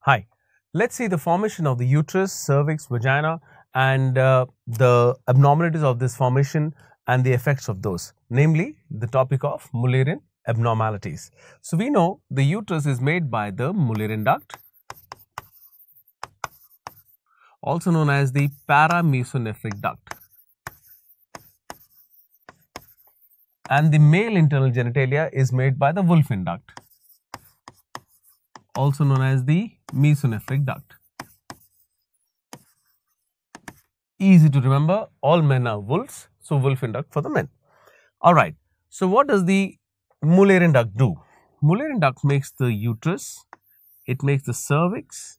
Hi, let's see the formation of the uterus, cervix, vagina and uh, the abnormalities of this formation and the effects of those, namely the topic of Mullerian abnormalities. So, we know the uterus is made by the Mullerian duct, also known as the paramesonephric duct. And the male internal genitalia is made by the Wolffian duct, also known as the mesonephric duct. Easy to remember, all men are wolves, so Wolffian duct for the men. Alright, so what does the Mullerian duct do? Mullerian duct makes the uterus, it makes the cervix,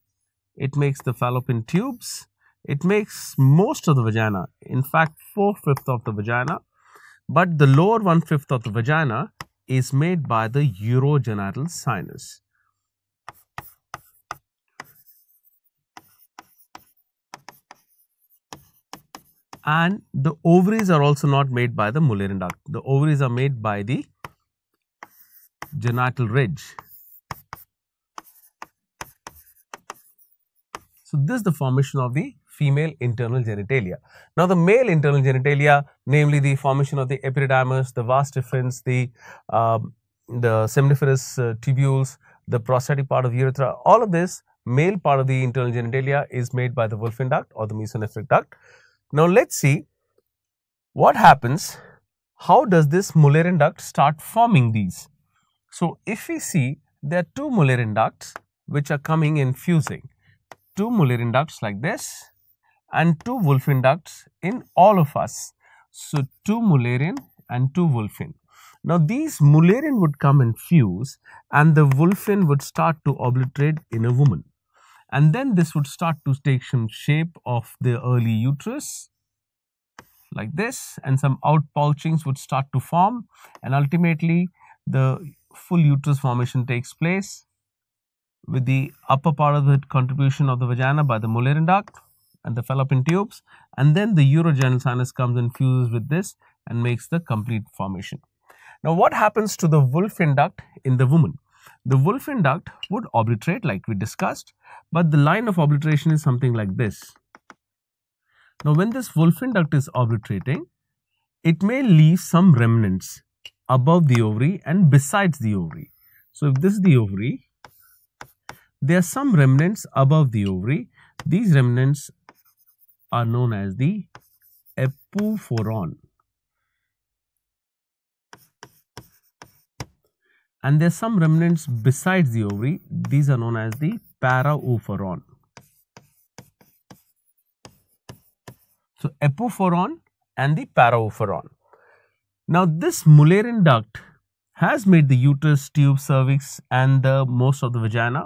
it makes the fallopian tubes, it makes most of the vagina, in fact four fifths of the vagina, but the lower one fifth of the vagina is made by the urogenital sinus. and the ovaries are also not made by the Mullerian duct. The ovaries are made by the genital ridge. So, this is the formation of the female internal genitalia. Now, the male internal genitalia, namely the formation of the epididymis, the vas deferens, the, um, the seminiferous uh, tubules, the prostatic part of the urethra, all of this male part of the internal genitalia is made by the Wolffian duct or the mesonephric duct. Now, let us see what happens, how does this Mullerian duct start forming these. So, if we see there are two Mullerian ducts which are coming in fusing, two Mullerian ducts like this and two Wolffian ducts in all of us. So, two Mullerian and two Wolffian. Now, these Mullerian would come and fuse and the Wolffian would start to obliterate in a woman and then this would start to take some shape of the early uterus like this and some outpouchings would start to form and ultimately the full uterus formation takes place with the upper part of the contribution of the vagina by the Mullerian duct and the fallopian tubes and then the urogenital sinus comes and fuses with this and makes the complete formation. Now what happens to the Wolffian duct in the woman? The Wolffian duct would obliterate like we discussed, but the line of obliteration is something like this. Now, when this Wolffian duct is obliterating, it may leave some remnants above the ovary and besides the ovary. So, if this is the ovary, there are some remnants above the ovary. These remnants are known as the epoophoron. and there are some remnants besides the ovary. These are known as the paraoophoron. So, epoophoron and the paraoophoron. Now, this Mullerian duct has made the uterus, tube, cervix and the most of the vagina,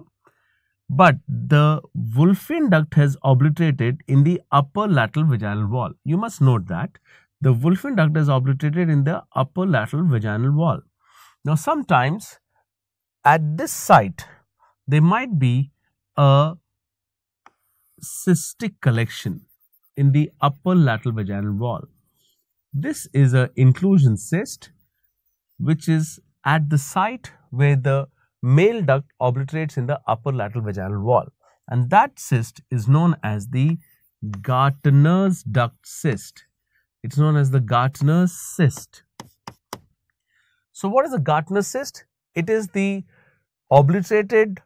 but the Wolffian duct has obliterated in the upper lateral vaginal wall. You must note that the Wolffian duct is obliterated in the upper lateral vaginal wall. Now, sometimes at this site, there might be a cystic collection in the upper lateral vaginal wall. This is an inclusion cyst which is at the site where the male duct obliterates in the upper lateral vaginal wall and that cyst is known as the Gartner's duct cyst. It's known as the Gartner's cyst. So, what is a Gartner's cyst? It is the obliterated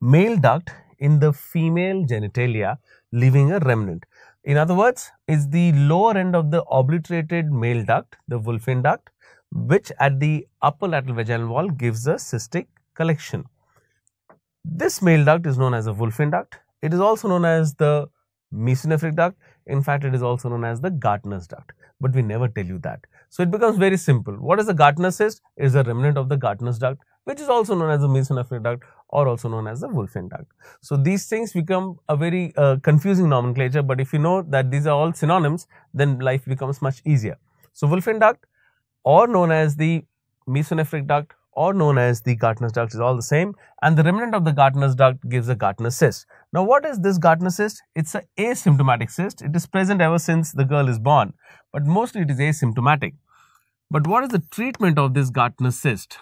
male duct in the female genitalia leaving a remnant. In other words, is the lower end of the obliterated male duct, the Wolffian duct, which at the upper lateral vaginal wall gives a cystic collection. This male duct is known as a Wolffian duct. It is also known as the mesonephric duct. In fact, it is also known as the Gartner's duct, but we never tell you that. So, it becomes very simple. What is a Gartner cyst? It is a remnant of the Gartner's duct, which is also known as the mesonephric duct or also known as the Wolffian duct. So, these things become a very uh, confusing nomenclature, but if you know that these are all synonyms, then life becomes much easier. So, Wolffian duct or known as the mesonephric duct or known as the Gartner's duct is all the same and the remnant of the Gartner's duct gives a Gartner cyst. Now, what is this Gartner cyst? It's an asymptomatic cyst. It is present ever since the girl is born, but mostly it is asymptomatic. But what is the treatment of this Gartner cyst?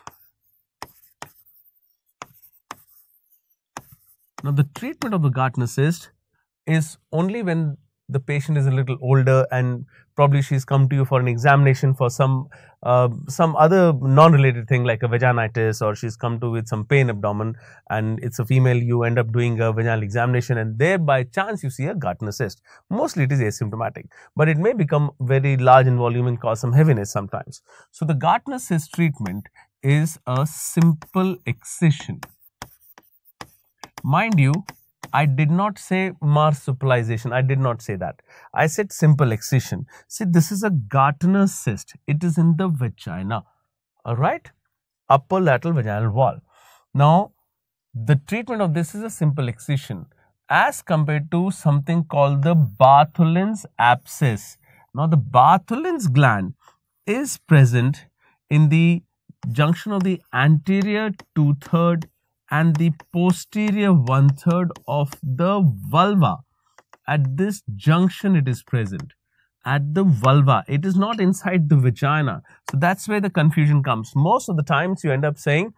Now, the treatment of the Gartner cyst is only when the patient is a little older and probably she's come to you for an examination for some uh, some other non-related thing like a vaginitis or she's come to with some pain abdomen and it's a female you end up doing a vaginal examination and there by chance you see a Gartner cyst. Mostly it is asymptomatic but it may become very large in volume and cause some heaviness sometimes. So the Gartner cyst treatment is a simple excision. Mind you I did not say marsupialization. I did not say that. I said simple excision. See, this is a Gartner cyst. It is in the vagina. All right. Upper lateral vaginal wall. Now, the treatment of this is a simple excision as compared to something called the Bartholin's abscess. Now, the Bartholin's gland is present in the junction of the anterior two-third and the posterior one third of the vulva. At this junction, it is present. At the vulva, it is not inside the vagina. So that's where the confusion comes. Most of the times, you end up saying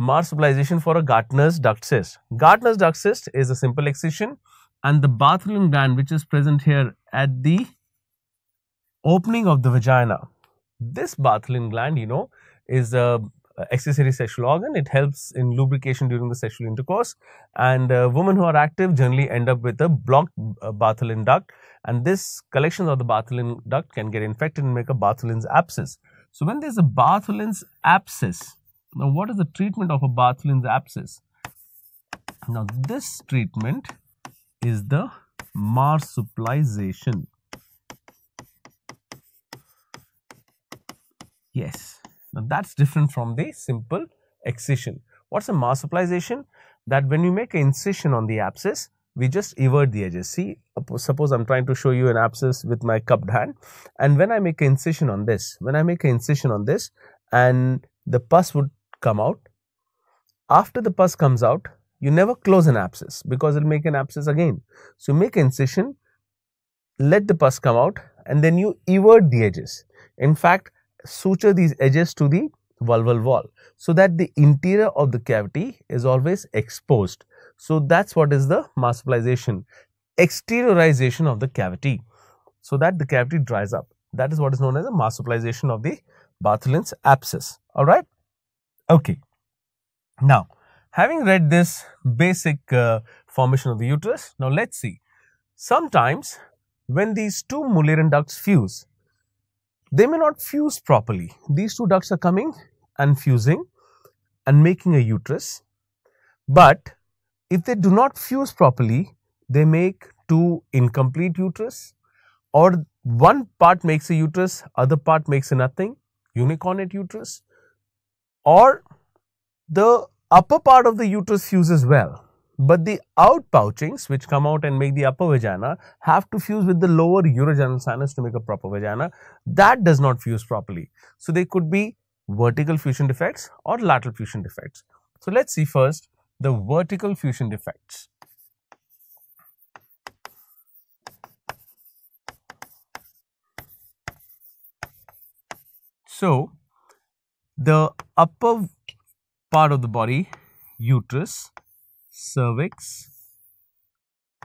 marsupialization for a Gartner's duct cyst. Gartner's duct cyst is a simple excision, and the Bartholin gland, which is present here at the opening of the vagina. This Bartholin gland, you know, is a accessory sexual organ. It helps in lubrication during the sexual intercourse and uh, women who are active generally end up with a blocked uh, Bartholin duct and this collection of the Bartholin duct can get infected and make a Bartholin's abscess. So, when there is a Bartholin's abscess, now what is the treatment of a Bartholin's abscess? Now, this treatment is the marsupialization. Yes. Now that's different from the simple excision. What's a marsupialization? That when you make an incision on the abscess, we just evert the edges. See, suppose I'm trying to show you an abscess with my cupped hand and when I make an incision on this, when I make an incision on this and the pus would come out, after the pus comes out, you never close an abscess because it will make an abscess again. So, make an incision, let the pus come out and then you evert the edges. In fact, suture these edges to the vulval wall so that the interior of the cavity is always exposed. So, that is what is the marsupialization, exteriorization of the cavity so that the cavity dries up. That is what is known as a marsupialization of the Bartholin's abscess. Alright? Okay. Now, having read this basic uh, formation of the uterus, now let us see. Sometimes when these two Mullerian ducts fuse, they may not fuse properly. These two ducts are coming and fusing and making a uterus. But if they do not fuse properly, they make two incomplete uterus or one part makes a uterus, other part makes a nothing, unicornate uterus or the upper part of the uterus fuses well but the outpouchings which come out and make the upper vagina have to fuse with the lower urogenital sinus to make a proper vagina. That does not fuse properly. So, they could be vertical fusion defects or lateral fusion defects. So, let us see first the vertical fusion defects. So, the upper part of the body uterus cervix,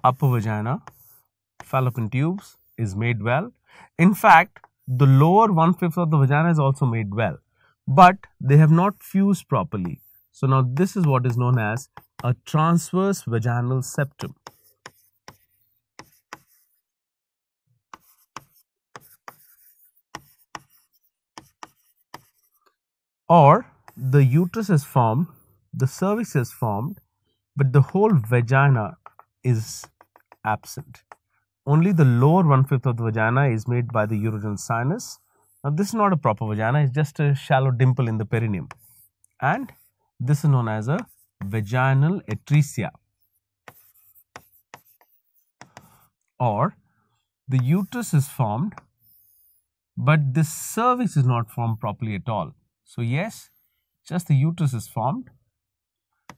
upper vagina, fallopian tubes is made well. In fact, the lower one fifth of the vagina is also made well, but they have not fused properly. So, now this is what is known as a transverse vaginal septum. Or the uterus is formed, the cervix is formed, but the whole vagina is absent. Only the lower one fifth of the vagina is made by the urogenital sinus. Now, this is not a proper vagina, it's just a shallow dimple in the perineum. And this is known as a vaginal atresia. Or the uterus is formed, but the cervix is not formed properly at all. So, yes, just the uterus is formed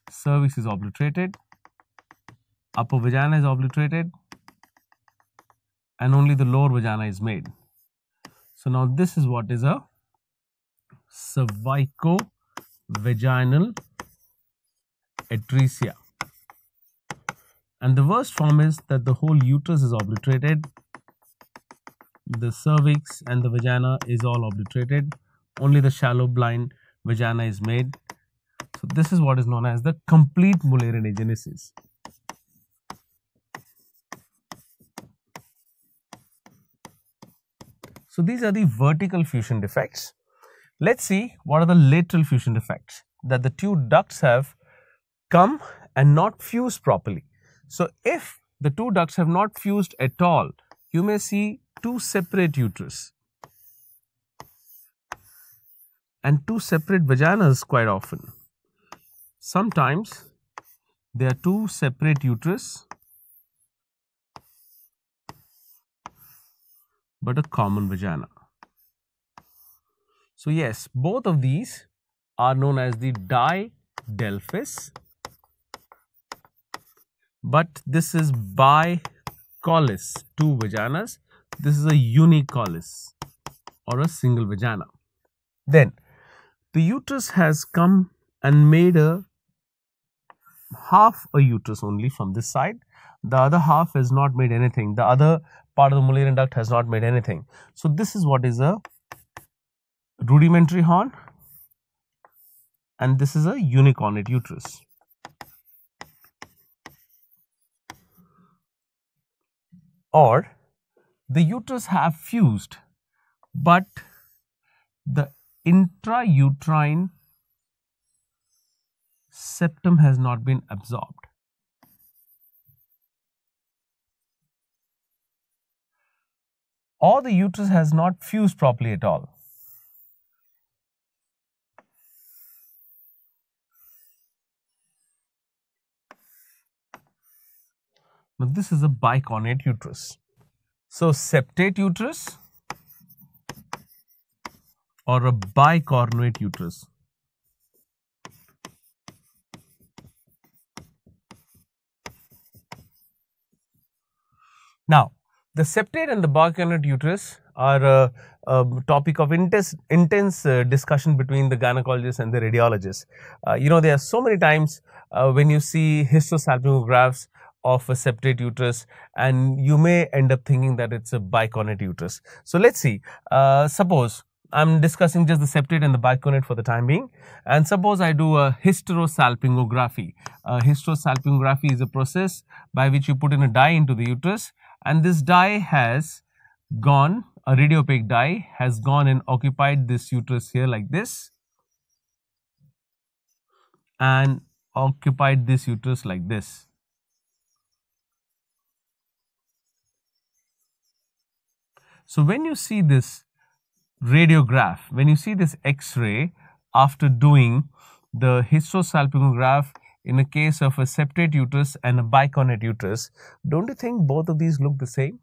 cervix is obliterated upper vagina is obliterated and only the lower vagina is made. So, now this is what is a cervico-vaginal atresia. And the worst form is that the whole uterus is obliterated, the cervix and the vagina is all obliterated, only the shallow blind vagina is made. This is what is known as the complete Mullerian agenesis. So, these are the vertical fusion defects. Let us see what are the lateral fusion defects that the two ducts have come and not fused properly. So, if the two ducts have not fused at all, you may see two separate uterus and two separate vaginas quite often. Sometimes there are two separate uterus but a common vagina. So, yes, both of these are known as the didelphys, but this is bicollis, two vaginas. This is a unicollis or a single vagina. Then, the uterus has come and made a half a uterus only from this side. The other half has not made anything. The other part of the Mullerian duct has not made anything. So, this is what is a rudimentary horn and this is a unicornate uterus. Or the uterus have fused, but the intrauterine septum has not been absorbed. or the uterus has not fused properly at all. Now, this is a bicornate uterus. So, septate uterus or a bicornate uterus. Now, the septate and the bicornate uterus are a, a topic of intense, intense uh, discussion between the gynecologist and the radiologist. Uh, you know, there are so many times uh, when you see hysterosalpingographs of a septate uterus and you may end up thinking that it's a bicornate uterus. So, let's see, uh, suppose I am discussing just the septate and the bicornate for the time being and suppose I do a hysterosalpingography. Uh, hysterosalpingography is a process by which you put in a dye into the uterus and this dye has gone, a radiopaque dye has gone and occupied this uterus here like this and occupied this uterus like this. So, when you see this radiograph, when you see this X-ray after doing the hysterosalpingograph in a case of a septate uterus and a bicornate uterus, don't you think both of these look the same?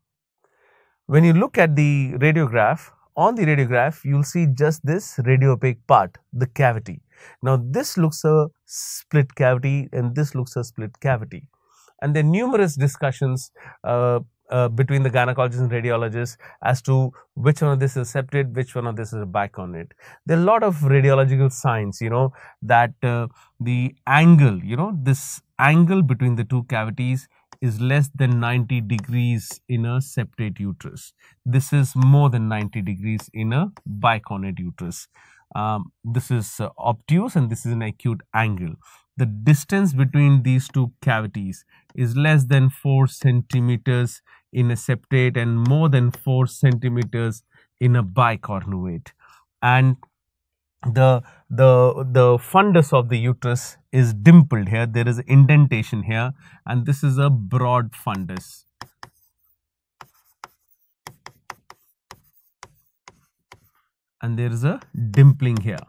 When you look at the radiograph, on the radiograph, you will see just this radiopaque part, the cavity. Now, this looks a split cavity and this looks a split cavity. And there are numerous discussions uh, uh, between the gynecologist and radiologist as to which one of this is septate, which one of this is a bicornate. There are a lot of radiological signs, you know, that uh, the angle, you know, this angle between the two cavities is less than 90 degrees in a septate uterus. This is more than 90 degrees in a bicornate uterus. Um, this is uh, obtuse and this is an acute angle the distance between these two cavities is less than 4 centimeters in a septate and more than 4 centimeters in a bicornuate. And the the the fundus of the uterus is dimpled here. There is indentation here. And this is a broad fundus. And there is a dimpling here.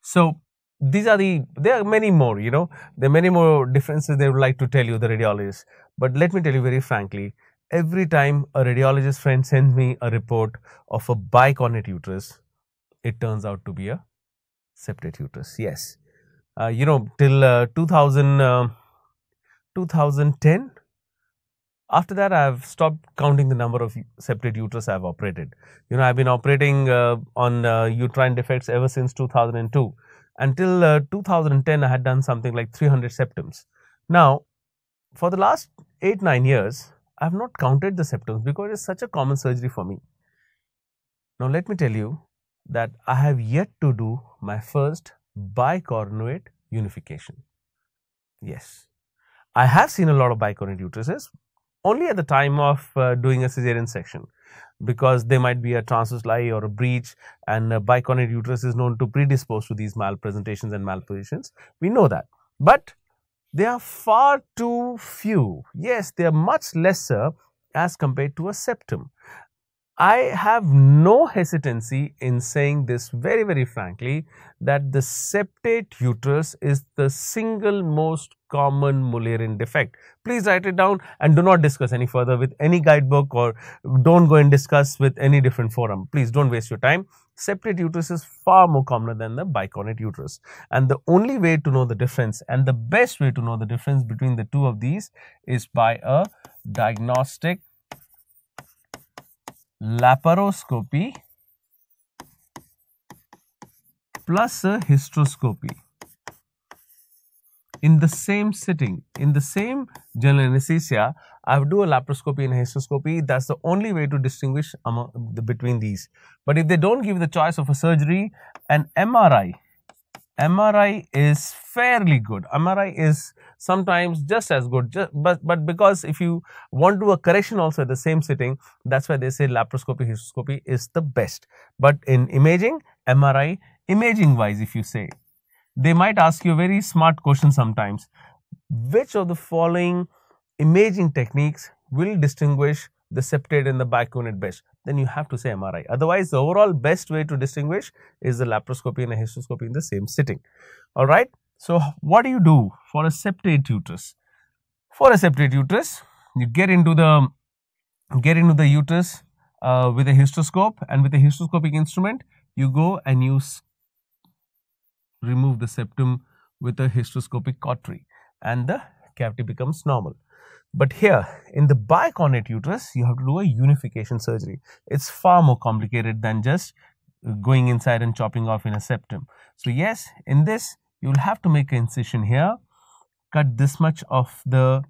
So, these are the, there are many more, you know, there are many more differences they would like to tell you, the radiologist. But let me tell you very frankly, every time a radiologist friend sends me a report of a bicornate uterus, it turns out to be a septate uterus. Yes, uh, you know, till uh, 2000, uh, 2010. After that, I've stopped counting the number of separate uterus I've operated. You know, I've been operating uh, on uh, uterine defects ever since 2002. Until uh, 2010, I had done something like 300 septums. Now, for the last 8 9 years, I have not counted the septums because it's such a common surgery for me. Now, let me tell you that I have yet to do my first bicornuate unification. Yes, I have seen a lot of bicornuate uteruses only at the time of uh, doing a cesarean section because there might be a transverse lie or a breech and a uterus is known to predispose to these malpresentations and malpositions. We know that. But they are far too few. Yes, they are much lesser as compared to a septum. I have no hesitancy in saying this very, very frankly that the septate uterus is the single most common Mullerian defect. Please write it down and do not discuss any further with any guidebook or don't go and discuss with any different forum. Please don't waste your time. Septate uterus is far more common than the bicornuate uterus. And the only way to know the difference and the best way to know the difference between the two of these is by a diagnostic laparoscopy plus a hysteroscopy in the same sitting, in the same general anesthesia, I would do a laparoscopy and a hysteroscopy. That's the only way to distinguish among between these. But if they don't give the choice of a surgery, an MRI, MRI is fairly good. MRI is sometimes just as good, just, but, but because if you want to do a correction also at the same sitting, that's why they say laparoscopy, hysteroscopy is the best. But in imaging, MRI, imaging wise, if you say, they might ask you a very smart question sometimes. Which of the following imaging techniques will distinguish the septate and the bicornuate best? Then you have to say MRI. Otherwise, the overall best way to distinguish is the laparoscopy and a hysteroscopy in the same sitting. All right. So, what do you do for a septate uterus? For a septate uterus, you get into the get into the uterus uh, with a hysteroscope and with a hysteroscopic instrument, you go and you remove the septum with a hysteroscopic cautery and the cavity becomes normal. But here in the bicornuate uterus, you have to do a unification surgery. It's far more complicated than just going inside and chopping off in a septum. So yes, in this, you will have to make an incision here, cut this much of the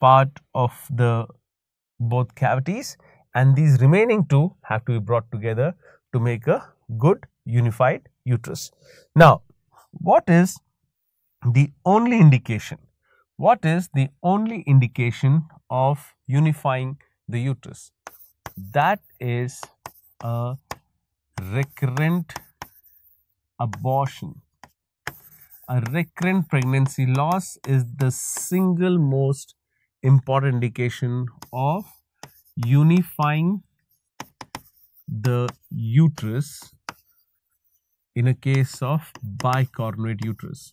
part of the both cavities and these remaining two have to be brought together to make a good unified uterus. Now, what is the only indication? What is the only indication of unifying the uterus? That is a recurrent abortion. A recurrent pregnancy loss is the single most important indication of unifying the uterus in a case of bicornuate uterus.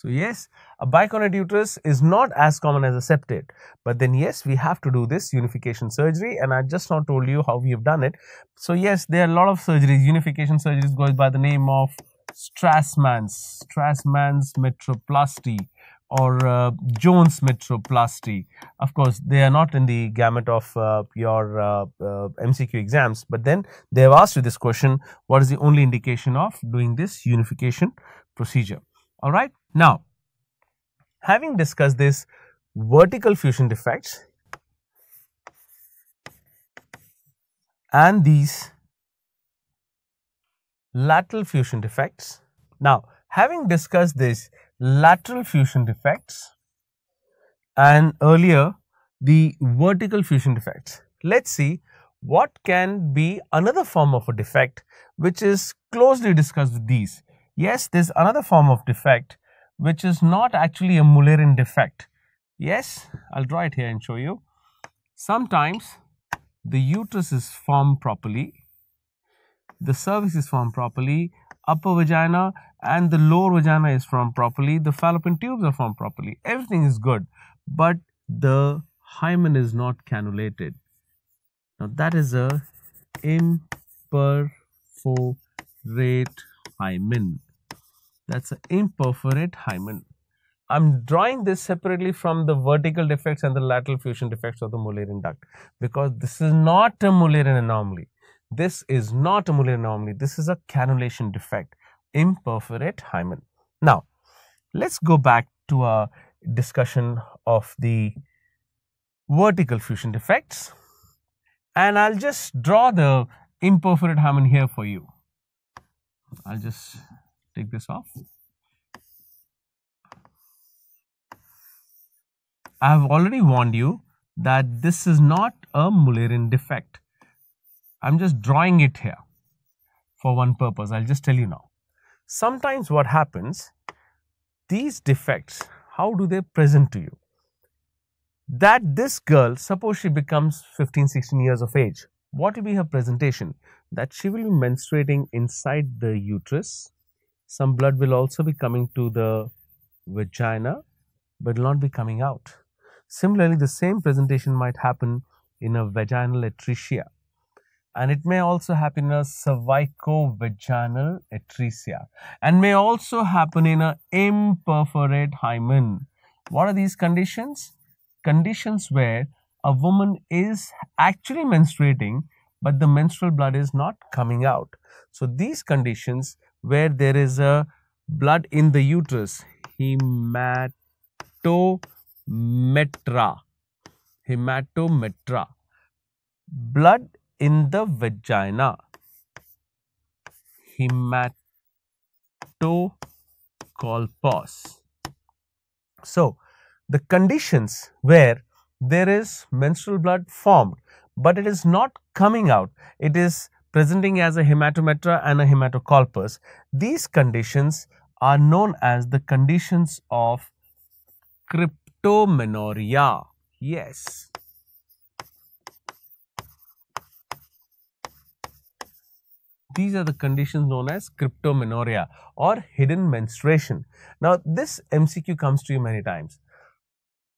So yes, a bicornuate uterus is not as common as a septate, but then yes, we have to do this unification surgery and I just now told you how we have done it. So yes, there are a lot of surgeries, unification surgeries goes by the name of Strassman's, Strassman's metroplasty or uh, Jones metroplasty. Of course, they are not in the gamut of uh, your uh, uh MCQ exams, but then they have asked you this question, what is the only indication of doing this unification procedure? All right. Now, having discussed this vertical fusion defects and these lateral fusion defects. Now, having discussed this lateral fusion defects and earlier the vertical fusion defects. Let's see what can be another form of a defect which is closely discussed with these. Yes, there's another form of defect which is not actually a Mullerian defect. Yes, I'll draw it here and show you. Sometimes the uterus is formed properly, the cervix is formed properly, upper vagina and the lower vagina is formed properly, the fallopian tubes are formed properly, everything is good, but the hymen is not cannulated. Now that is a imperforate hymen. That's an imperforate hymen. I'm drawing this separately from the vertical defects and the lateral fusion defects of the Mullerian duct because this is not a Mullerian anomaly. This is not a Mullerian anomaly. This is a cannulation defect, imperforate hymen. Now, let's go back to our discussion of the vertical fusion defects and I'll just draw the imperforate hymen here for you. I'll just take this off. I have already warned you that this is not a Mullerian defect. I'm just drawing it here for one purpose. I'll just tell you now. Sometimes what happens, these defects, how do they present to you? That this girl, suppose she becomes 15, 16 years of age, what will be her presentation? That she will be menstruating inside the uterus. Some blood will also be coming to the vagina, but will not be coming out. Similarly, the same presentation might happen in a vaginal atresia and it may also happen in a cervico-vaginal atresia and may also happen in a imperforate hymen. What are these conditions? Conditions where a woman is actually menstruating but the menstrual blood is not coming out. So, these conditions where there is a blood in the uterus, hematometra, hematometra, blood in the vagina. Hematocolpos. So, the conditions where there is menstrual blood formed, but it is not coming out, it is presenting as a hematometra and a hematocolpos. These conditions are known as the conditions of cryptomenorrhea. Yes. These are the conditions known as cryptomenorrhea or hidden menstruation. Now, this MCQ comes to you many times.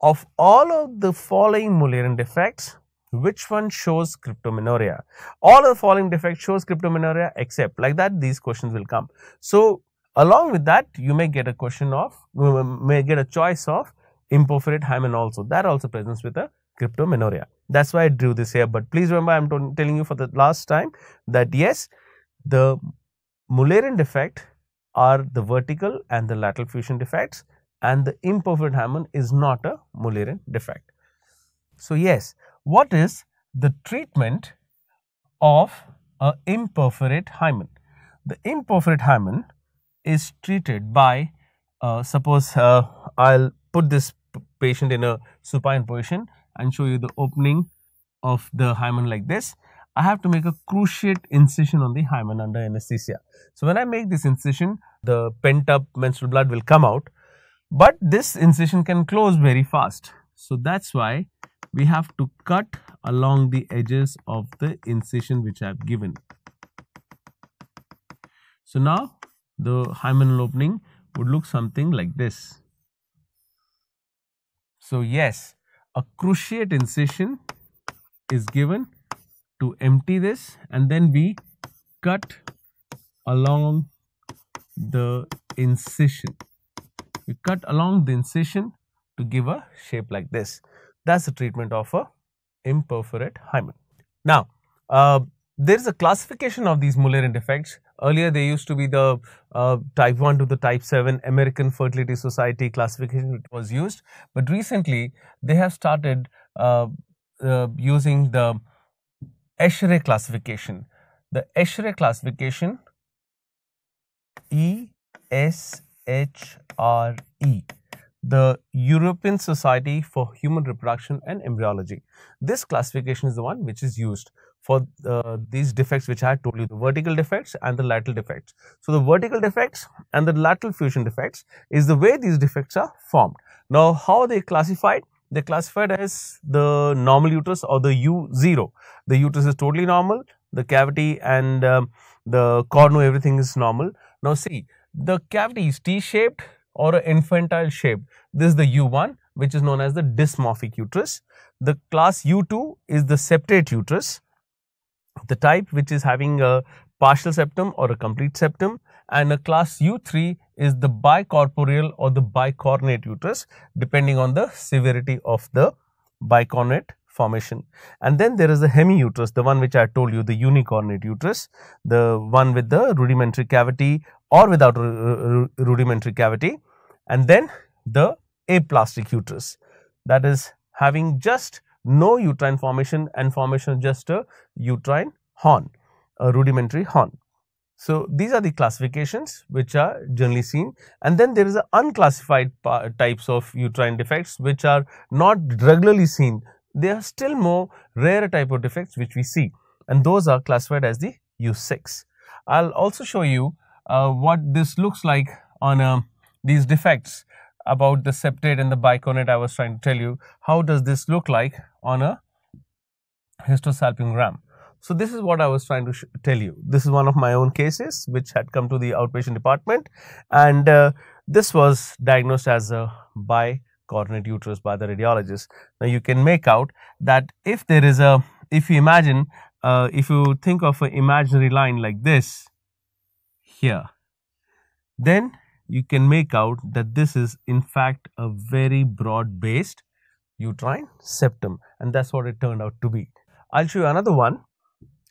Of all of the following Mullerian defects, which one shows cryptomenorrhea? All the following defects shows cryptomenorrhea except like that these questions will come. So, along with that you may get a question of, may get a choice of imperforate hymen also that also presents with a cryptomenorrhea. That is why I drew this here, but please remember I am telling you for the last time that yes the Mullerian defect are the vertical and the lateral fusion defects and the imperforate hymen is not a Mullerian defect. So, yes, what is the treatment of a imperforate hymen? The imperforate hymen is treated by uh, suppose uh, I will put this patient in a supine position and show you the opening of the hymen like this I have to make a cruciate incision on the hymen under anesthesia. So, when I make this incision, the pent up menstrual blood will come out, but this incision can close very fast. So, that is why we have to cut along the edges of the incision which I have given. So, now the hymenal opening would look something like this. So, yes, a cruciate incision is given to empty this and then we cut along the incision. We cut along the incision to give a shape like this. That is the treatment of a imperforate hymen. Now, uh, there is a classification of these Mullerian defects. Earlier, they used to be the uh, type 1 to the type 7 American Fertility Society classification was used, but recently they have started uh, uh using the ESHRE classification. The ESHRE classification E S H R E the European Society for Human Reproduction and Embryology. This classification is the one which is used for uh, these defects which I told you the vertical defects and the lateral defects. So, the vertical defects and the lateral fusion defects is the way these defects are formed. Now, how are they classified? They are classified as the normal uterus or the U0 the uterus is totally normal, the cavity and um, the cornu everything is normal. Now see the cavity is T-shaped or an infantile shape. This is the U1 which is known as the dysmorphic uterus. The class U2 is the septate uterus, the type which is having a partial septum or a complete septum and a class U3 is the bicorporeal or the bicornate uterus depending on the severity of the bicornate formation. And then there is the hemiuterus, the one which I told you, the unicornate uterus, the one with the rudimentary cavity or without rudimentary cavity. And then the aplastic uterus, that is having just no uterine formation and formation of just a uterine horn, a rudimentary horn. So, these are the classifications which are generally seen and then there is a unclassified types of uterine defects which are not regularly seen. They are still more rare type of defects which we see and those are classified as the U6. I will also show you uh, what this looks like on uh, these defects about the septate and the bicornate I was trying to tell you. How does this look like on a hysterosalpingogram? So, this is what I was trying to tell you. This is one of my own cases which had come to the outpatient department and uh, this was diagnosed as a bicornate uterus by the radiologist. Now, you can make out that if there is a, if you imagine, uh, if you think of an imaginary line like this here, then you can make out that this is in fact a very broad based uterine septum and that is what it turned out to be. I will show you another one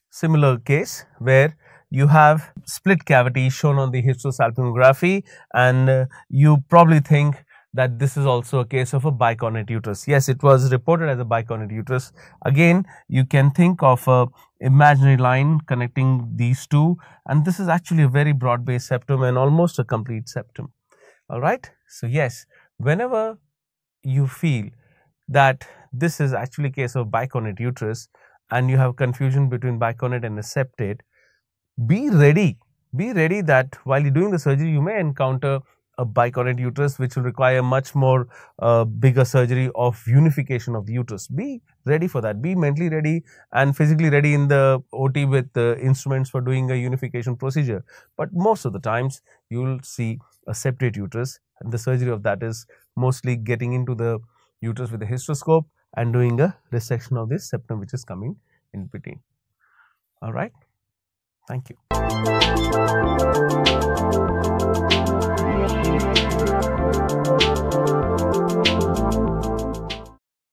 similar case where you have split cavity shown on the hysterosalpingography and uh, you probably think that this is also a case of a bicornate uterus. Yes, it was reported as a bicornate uterus. Again, you can think of a imaginary line connecting these two and this is actually a very broad based septum and almost a complete septum. Alright. So, yes, whenever you feel that this is actually a case of bicornate uterus, and you have confusion between bicornate and a septate, be ready. Be ready that while you're doing the surgery, you may encounter a bicornate uterus which will require much more uh, bigger surgery of unification of the uterus. Be ready for that. Be mentally ready and physically ready in the OT with the instruments for doing a unification procedure. But most of the times you will see a septate uterus and the surgery of that is mostly getting into the uterus with a hysteroscope and doing a resection of this septum which is coming in between. All right. Thank you. Thank you.